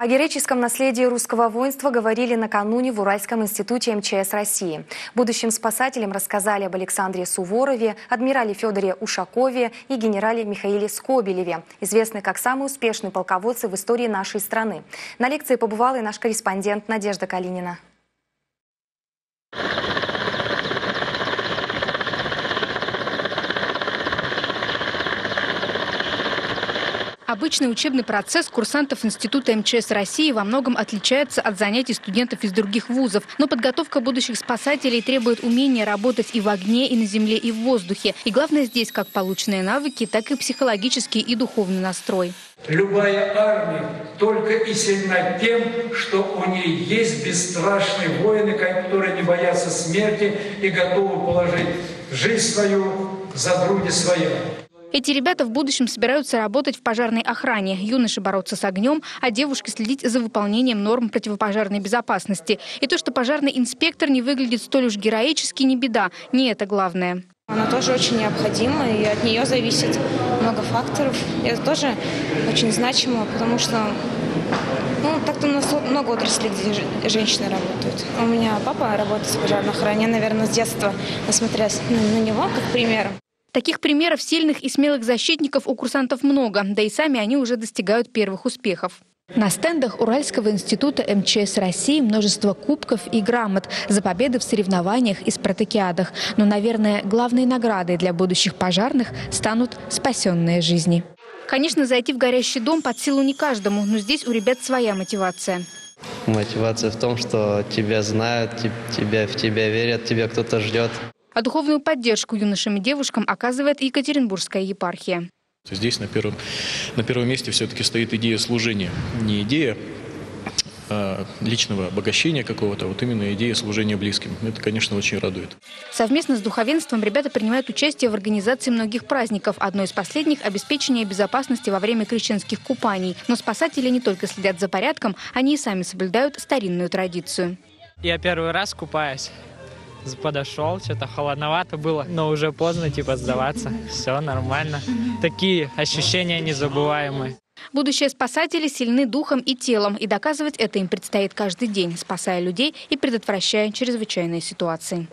О героическом наследии русского воинства говорили накануне в Уральском институте МЧС России. Будущим спасателям рассказали об Александре Суворове, адмирале Федоре Ушакове и генерале Михаиле Скобелеве, известны как самые успешные полководцы в истории нашей страны. На лекции побывал и наш корреспондент Надежда Калинина. Обычный учебный процесс курсантов Института МЧС России во многом отличается от занятий студентов из других вузов. Но подготовка будущих спасателей требует умения работать и в огне, и на земле, и в воздухе. И главное здесь как полученные навыки, так и психологический и духовный настрой. Любая армия только и сильна тем, что у нее есть бесстрашные воины, которые не боятся смерти и готовы положить жизнь свою за други свои. Эти ребята в будущем собираются работать в пожарной охране, юноши бороться с огнем, а девушки следить за выполнением норм противопожарной безопасности. И то, что пожарный инспектор не выглядит столь уж героически, не беда, не это главное. Она тоже очень необходима, и от нее зависит много факторов. И это тоже очень значимо, потому что ну, так-то у нас много отраслей, где женщины работают. У меня папа работает в пожарной охране, наверное, с детства, насмотрясь на него как пример. Таких примеров сильных и смелых защитников у курсантов много, да и сами они уже достигают первых успехов. На стендах Уральского института МЧС России множество кубков и грамот за победы в соревнованиях и спартакиадах. Но, наверное, главной наградой для будущих пожарных станут спасенные жизни. Конечно, зайти в горящий дом под силу не каждому, но здесь у ребят своя мотивация. Мотивация в том, что тебя знают, тебя, в тебя верят, тебя кто-то ждет. А духовную поддержку юношам и девушкам оказывает Екатеринбургская епархия. Здесь на первом, на первом месте все-таки стоит идея служения. Не идея а, личного обогащения какого-то, а вот именно идея служения близким. Это, конечно, очень радует. Совместно с духовенством ребята принимают участие в организации многих праздников. Одно из последних – обеспечение безопасности во время крещенских купаний. Но спасатели не только следят за порядком, они и сами соблюдают старинную традицию. Я первый раз купаюсь подошел, что-то холодновато было, но уже поздно, типа, сдаваться. Все нормально. Такие ощущения незабываемые. Будущие спасатели сильны духом и телом, и доказывать это им предстоит каждый день, спасая людей и предотвращая чрезвычайные ситуации.